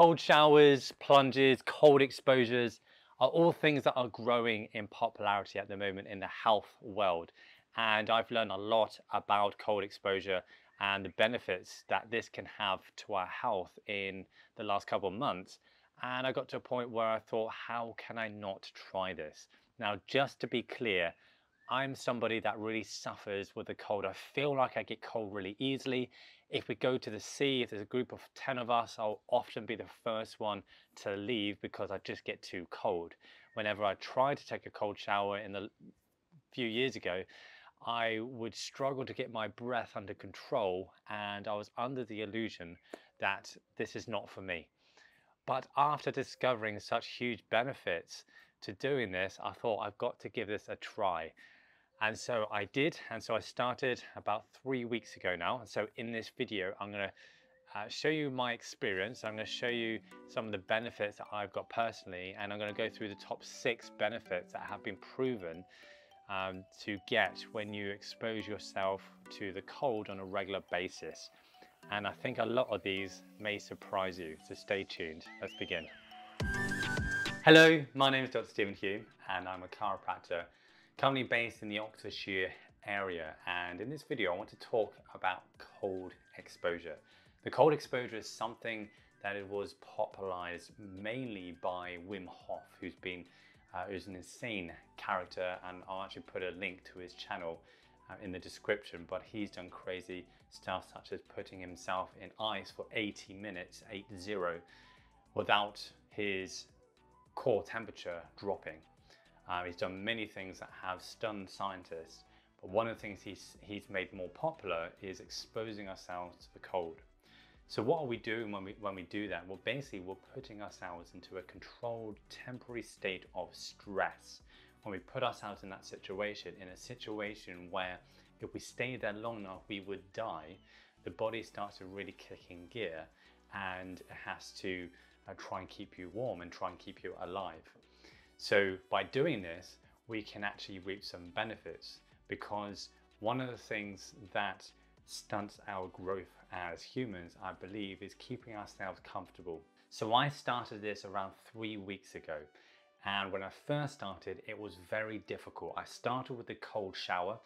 Cold showers, plunges, cold exposures are all things that are growing in popularity at the moment in the health world. And I've learned a lot about cold exposure and the benefits that this can have to our health in the last couple of months. And I got to a point where I thought, how can I not try this? Now, just to be clear, I'm somebody that really suffers with the cold. I feel like I get cold really easily. If we go to the sea, if there's a group of 10 of us, I'll often be the first one to leave because I just get too cold. Whenever I tried to take a cold shower in the few years ago, I would struggle to get my breath under control and I was under the illusion that this is not for me. But after discovering such huge benefits to doing this, I thought I've got to give this a try. And so I did, and so I started about three weeks ago now. And so in this video, I'm gonna uh, show you my experience. I'm gonna show you some of the benefits that I've got personally, and I'm gonna go through the top six benefits that have been proven um, to get when you expose yourself to the cold on a regular basis. And I think a lot of these may surprise you, so stay tuned. Let's begin. Hello, my name is Dr. Steven Hulme, and I'm a chiropractor currently based in the Oxfordshire area and in this video I want to talk about cold exposure. The cold exposure is something that it was popularized mainly by Wim Hof who's been uh, who's an insane character and I'll actually put a link to his channel uh, in the description but he's done crazy stuff such as putting himself in ice for 80 minutes 80 without his core temperature dropping um, he's done many things that have stunned scientists, but one of the things he's, he's made more popular is exposing ourselves to the cold. So what are we doing when we, when we do that? Well, basically we're putting ourselves into a controlled temporary state of stress. When we put ourselves in that situation, in a situation where if we stay there long enough, we would die, the body starts to really kick in gear and it has to uh, try and keep you warm and try and keep you alive. So by doing this, we can actually reap some benefits because one of the things that stunts our growth as humans, I believe, is keeping ourselves comfortable. So I started this around three weeks ago. And when I first started, it was very difficult. I started with the cold shower.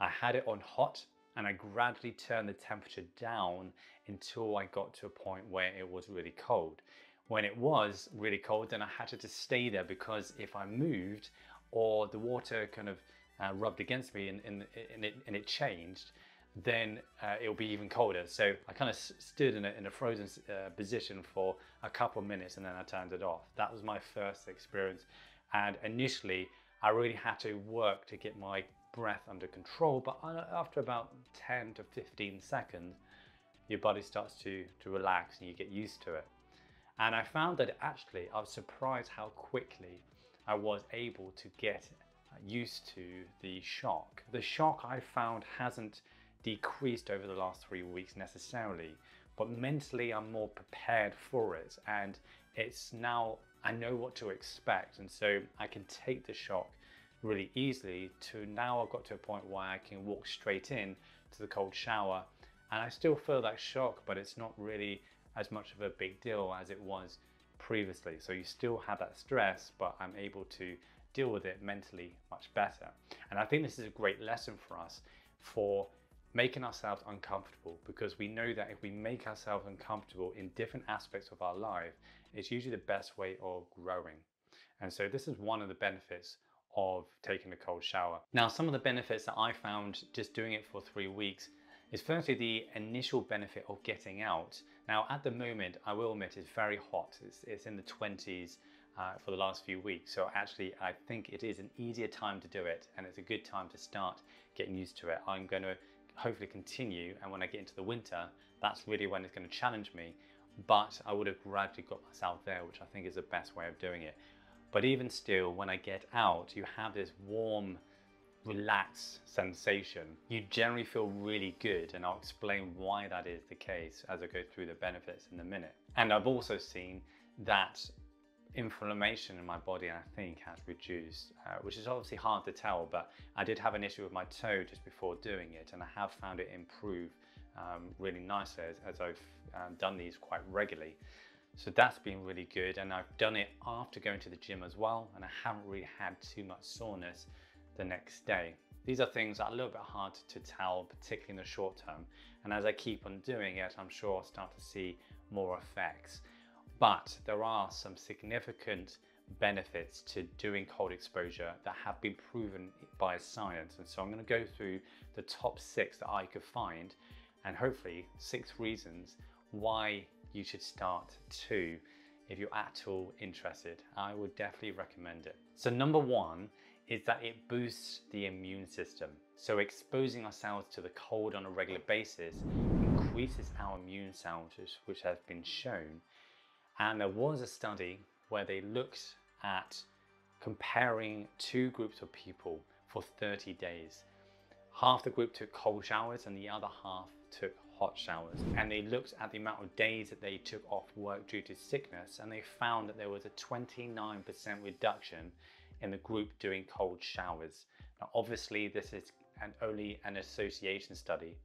I had it on hot and I gradually turned the temperature down until I got to a point where it was really cold when it was really cold, then I had to just stay there because if I moved or the water kind of uh, rubbed against me and, and, and, it, and it changed, then uh, it'll be even colder. So I kind of stood in a, in a frozen uh, position for a couple of minutes and then I turned it off. That was my first experience. And initially, I really had to work to get my breath under control. But after about 10 to 15 seconds, your body starts to, to relax and you get used to it. And I found that actually I was surprised how quickly I was able to get used to the shock. The shock I found hasn't decreased over the last three weeks necessarily, but mentally I'm more prepared for it. And it's now I know what to expect. And so I can take the shock really easily to now I've got to a point where I can walk straight in to the cold shower. And I still feel that shock but it's not really as much of a big deal as it was previously. So you still have that stress, but I'm able to deal with it mentally much better. And I think this is a great lesson for us for making ourselves uncomfortable because we know that if we make ourselves uncomfortable in different aspects of our life, it's usually the best way of growing. And so this is one of the benefits of taking a cold shower. Now, some of the benefits that I found just doing it for three weeks is firstly the initial benefit of getting out. Now at the moment, I will admit it's very hot. It's, it's in the 20s uh, for the last few weeks. So actually, I think it is an easier time to do it and it's a good time to start getting used to it. I'm going to hopefully continue and when I get into the winter, that's really when it's going to challenge me. But I would have gradually got myself there, which I think is the best way of doing it. But even still, when I get out, you have this warm, relaxed sensation, you generally feel really good. And I'll explain why that is the case as I go through the benefits in a minute. And I've also seen that inflammation in my body, I think, has reduced, uh, which is obviously hard to tell, but I did have an issue with my toe just before doing it, and I have found it improve um, really nicely as, as I've um, done these quite regularly. So that's been really good. And I've done it after going to the gym as well. And I haven't really had too much soreness the next day. These are things that are a little bit hard to tell, particularly in the short term. And as I keep on doing it, I'm sure I'll start to see more effects. But there are some significant benefits to doing cold exposure that have been proven by science. And so I'm going to go through the top six that I could find and hopefully six reasons why you should start too if you're at all interested. I would definitely recommend it. So number one is that it boosts the immune system. So exposing ourselves to the cold on a regular basis increases our immune cells, which has been shown. And there was a study where they looked at comparing two groups of people for 30 days. Half the group took cold showers and the other half took hot showers. And they looked at the amount of days that they took off work due to sickness and they found that there was a 29% reduction in the group doing cold showers. Now, obviously, this is an, only an association study,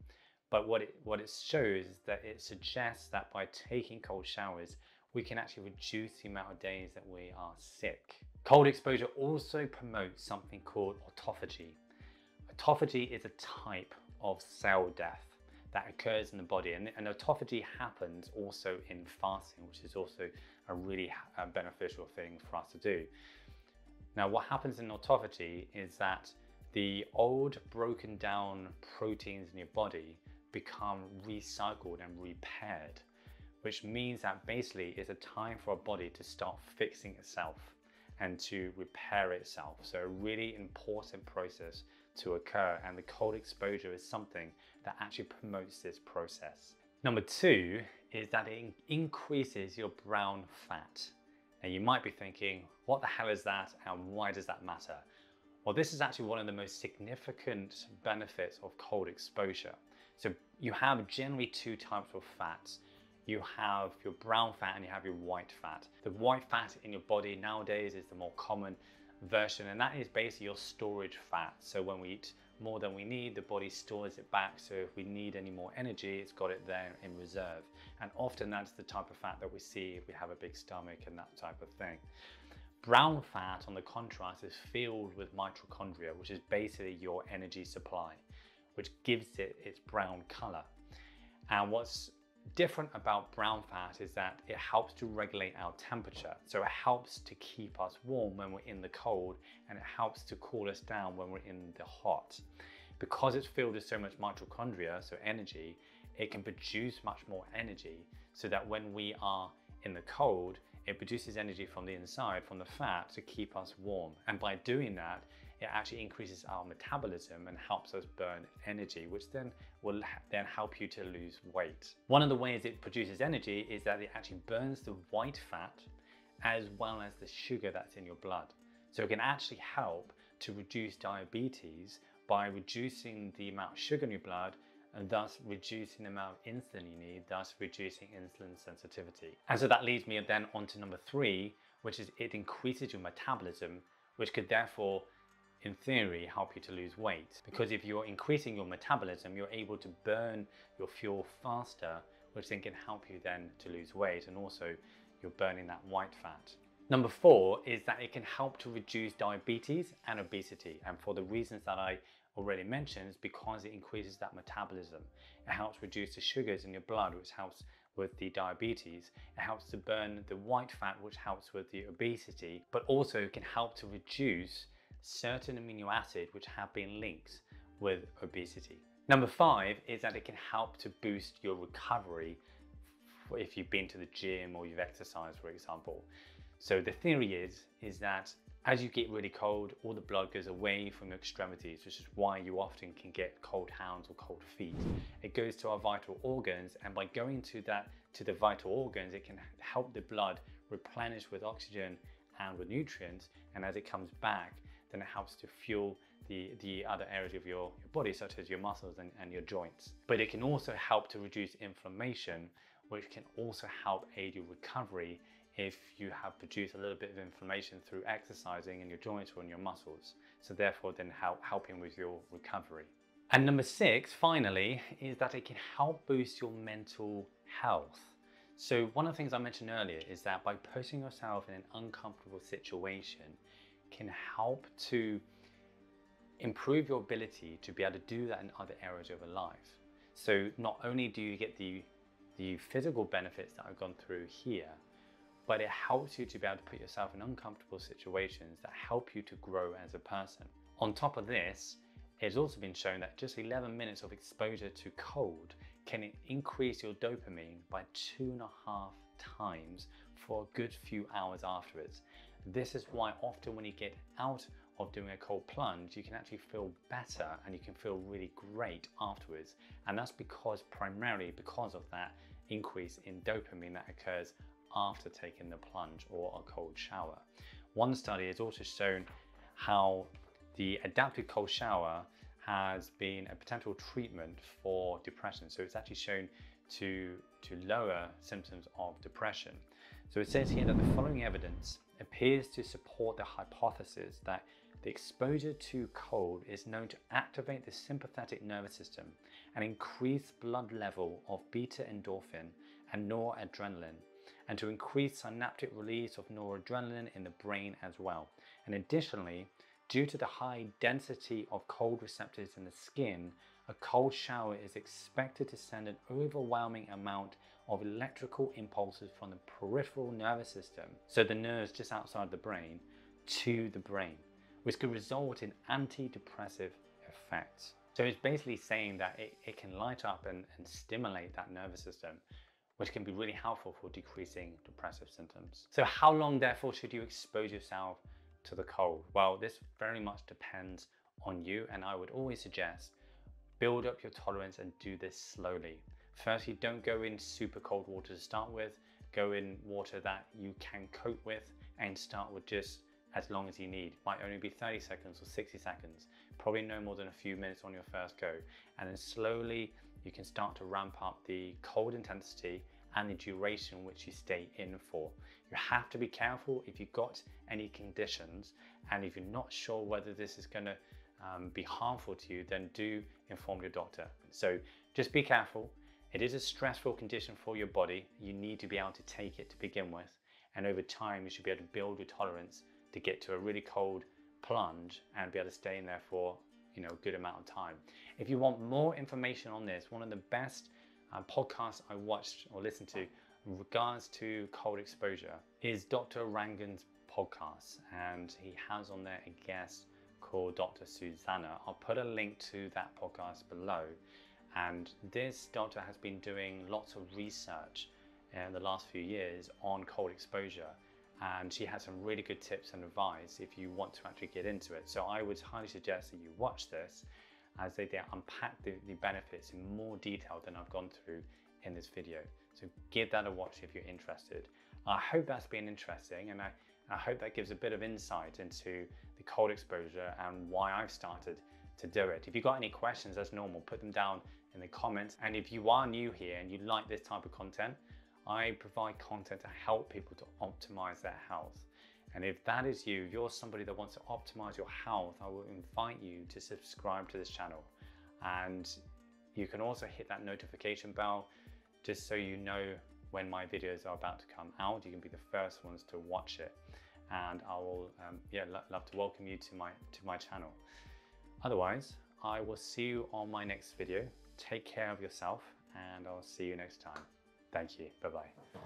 but what it, what it shows is that it suggests that by taking cold showers, we can actually reduce the amount of days that we are sick. Cold exposure also promotes something called autophagy. Autophagy is a type of cell death that occurs in the body and, and autophagy happens also in fasting, which is also a really uh, beneficial thing for us to do. Now what happens in autophagy is that the old broken down proteins in your body become recycled and repaired which means that basically it's a time for our body to start fixing itself and to repair itself. So a really important process to occur and the cold exposure is something that actually promotes this process. Number two is that it increases your brown fat. And you might be thinking, what the hell is that and why does that matter? Well, this is actually one of the most significant benefits of cold exposure. So you have generally two types of fats you have your brown fat and you have your white fat. The white fat in your body nowadays is the more common version and that is basically your storage fat. So when we eat more than we need, the body stores it back. So if we need any more energy, it's got it there in reserve. And often that's the type of fat that we see if we have a big stomach and that type of thing. Brown fat, on the contrast, is filled with mitochondria, which is basically your energy supply, which gives it its brown color. And what's different about brown fat is that it helps to regulate our temperature. So it helps to keep us warm when we're in the cold and it helps to cool us down when we're in the hot. Because it's filled with so much mitochondria, so energy, it can produce much more energy so that when we are in the cold, it produces energy from the inside, from the fat to keep us warm. And by doing that, it actually increases our metabolism and helps us burn energy, which then will then help you to lose weight. One of the ways it produces energy is that it actually burns the white fat as well as the sugar that's in your blood. So it can actually help to reduce diabetes by reducing the amount of sugar in your blood and thus reducing the amount of insulin you need, thus reducing insulin sensitivity. And so that leads me then on to number three, which is it increases your metabolism, which could therefore in theory, help you to lose weight. Because if you're increasing your metabolism, you're able to burn your fuel faster, which then can help you then to lose weight. And also you're burning that white fat. Number four is that it can help to reduce diabetes and obesity. And for the reasons that I already mentioned, because it increases that metabolism. It helps reduce the sugars in your blood, which helps with the diabetes. It helps to burn the white fat, which helps with the obesity, but also can help to reduce certain amino acids which have been linked with obesity. Number five is that it can help to boost your recovery if you've been to the gym or you've exercised, for example. So the theory is, is that as you get really cold, all the blood goes away from your extremities, which is why you often can get cold hands or cold feet. It goes to our vital organs, and by going to that to the vital organs, it can help the blood replenish with oxygen and with nutrients. And as it comes back, then it helps to fuel the, the other areas of your, your body, such as your muscles and, and your joints. But it can also help to reduce inflammation, which can also help aid your recovery if you have produced a little bit of inflammation through exercising in your joints or in your muscles. So therefore then help helping with your recovery. And number six, finally, is that it can help boost your mental health. So one of the things I mentioned earlier is that by putting yourself in an uncomfortable situation can help to improve your ability to be able to do that in other areas of your life. So not only do you get the, the physical benefits that I've gone through here, but it helps you to be able to put yourself in uncomfortable situations that help you to grow as a person. On top of this, it's also been shown that just 11 minutes of exposure to cold can increase your dopamine by two and a half times for a good few hours afterwards. This is why often when you get out of doing a cold plunge, you can actually feel better and you can feel really great afterwards. And that's because primarily because of that increase in dopamine that occurs after taking the plunge or a cold shower. One study has also shown how the adaptive cold shower has been a potential treatment for depression. So it's actually shown to, to lower symptoms of depression. So it says here that the following evidence appears to support the hypothesis that the exposure to cold is known to activate the sympathetic nervous system and increase blood level of beta endorphin and noradrenaline and to increase synaptic release of noradrenaline in the brain as well. And additionally, due to the high density of cold receptors in the skin, a cold shower is expected to send an overwhelming amount of electrical impulses from the peripheral nervous system, so the nerves just outside the brain, to the brain, which could result in antidepressive effects. So it's basically saying that it, it can light up and, and stimulate that nervous system which can be really helpful for decreasing depressive symptoms. So how long therefore should you expose yourself to the cold? Well, this very much depends on you and I would always suggest build up your tolerance and do this slowly. Firstly, don't go in super cold water to start with. Go in water that you can cope with and start with just as long as you need. Might only be 30 seconds or 60 seconds. Probably no more than a few minutes on your first go. And then slowly you can start to ramp up the cold intensity and the duration which you stay in for. You have to be careful if you've got any conditions and if you're not sure whether this is going to um, be harmful to you, then do inform your doctor. So just be careful. It is a stressful condition for your body. You need to be able to take it to begin with. And over time, you should be able to build your tolerance to get to a really cold plunge and be able to stay in there for you know a good amount of time. If you want more information on this, one of the best uh, podcasts I watched or listened to in regards to cold exposure is Dr. Rangan's podcast, and he has on there a guest called Dr. Susanna. I'll put a link to that podcast below. And this doctor has been doing lots of research uh, in the last few years on cold exposure and she has some really good tips and advice if you want to actually get into it. So I would highly suggest that you watch this as they, they unpack the, the benefits in more detail than I've gone through in this video. So give that a watch if you're interested. I hope that's been interesting and I, I hope that gives a bit of insight into the cold exposure and why I've started to do it. If you've got any questions, as normal, put them down in the comments. And if you are new here and you like this type of content, I provide content to help people to optimize their health. And if that is you, if you're somebody that wants to optimize your health, I will invite you to subscribe to this channel. And you can also hit that notification bell just so you know when my videos are about to come out. You can be the first ones to watch it. And I will, um, yeah, lo love to welcome you to my, to my channel. Otherwise, I will see you on my next video. Take care of yourself and I'll see you next time. Thank you. Bye bye.